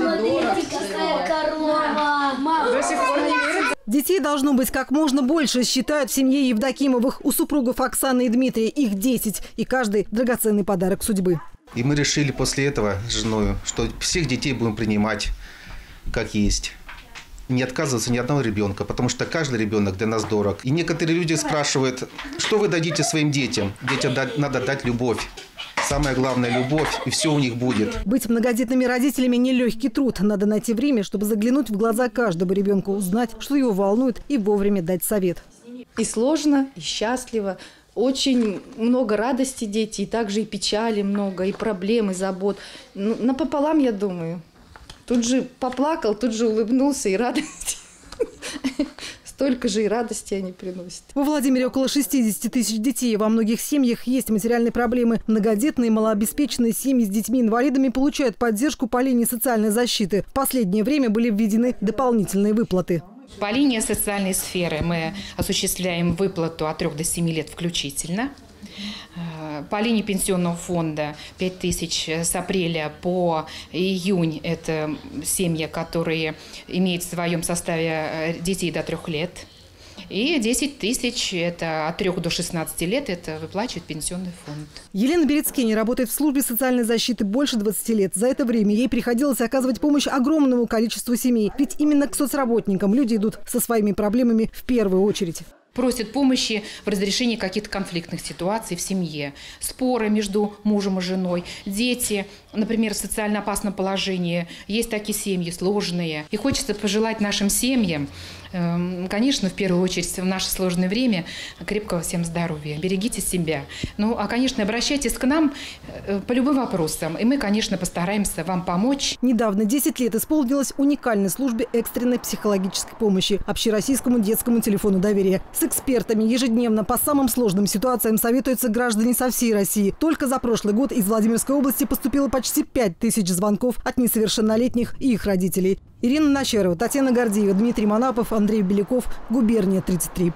Смотрите, какая корова. До сих пор не верят. Детей должно быть как можно больше, считают в семье Евдокимовых. У супругов Оксаны и Дмитрия их 10, и каждый драгоценный подарок судьбы. И мы решили после этого с женой, что всех детей будем принимать как есть. Не отказываться ни одного ребенка, потому что каждый ребенок для нас дорог. И некоторые люди спрашивают, что вы дадите своим детям? Детям надо дать любовь. Самое главное – любовь, и все у них будет. Быть многодетными родителями – нелегкий труд. Надо найти время, чтобы заглянуть в глаза каждого ребенка, узнать, что его волнует, и вовремя дать совет. И сложно, и счастливо. Очень много радости дети, и также и печали много, и проблем, и забот. Ну, напополам, я думаю. Тут же поплакал, тут же улыбнулся, и радость. Столько же и радости они приносят. Во Владимире около 60 тысяч детей. Во многих семьях есть материальные проблемы. Многодетные, малообеспеченные семьи с детьми-инвалидами получают поддержку по линии социальной защиты. В последнее время были введены дополнительные выплаты. По линии социальной сферы мы осуществляем выплату от 3 до 7 лет включительно. По линии пенсионного фонда 5 тысяч с апреля по июнь – это семьи, которые имеют в своем составе э, детей до 3 лет. И 10 тысяч – это от 3 до 16 лет – это выплачивает пенсионный фонд. Елена Берецкини работает в службе социальной защиты больше 20 лет. За это время ей приходилось оказывать помощь огромному количеству семей. Ведь именно к соцработникам люди идут со своими проблемами в первую очередь. Просят помощи в разрешении каких-то конфликтных ситуаций в семье, споры между мужем и женой, дети, например, в социально опасном положении. Есть такие семьи сложные. И хочется пожелать нашим семьям, эм, конечно, в первую очередь в наше сложное время, крепкого всем здоровья. Берегите себя. Ну, а, конечно, обращайтесь к нам э, по любым вопросам. И мы, конечно, постараемся вам помочь. Недавно 10 лет исполнилось уникальной службе экстренной психологической помощи общероссийскому детскому телефону доверия. С экспертами ежедневно по самым сложным ситуациям советуются граждане со всей России. Только за прошлый год из Владимирской области поступило почти 5 тысяч звонков от несовершеннолетних и их родителей. Ирина Начарова, Татьяна Гордеева, Дмитрий Манапов, Андрей Беляков. Губерния 33.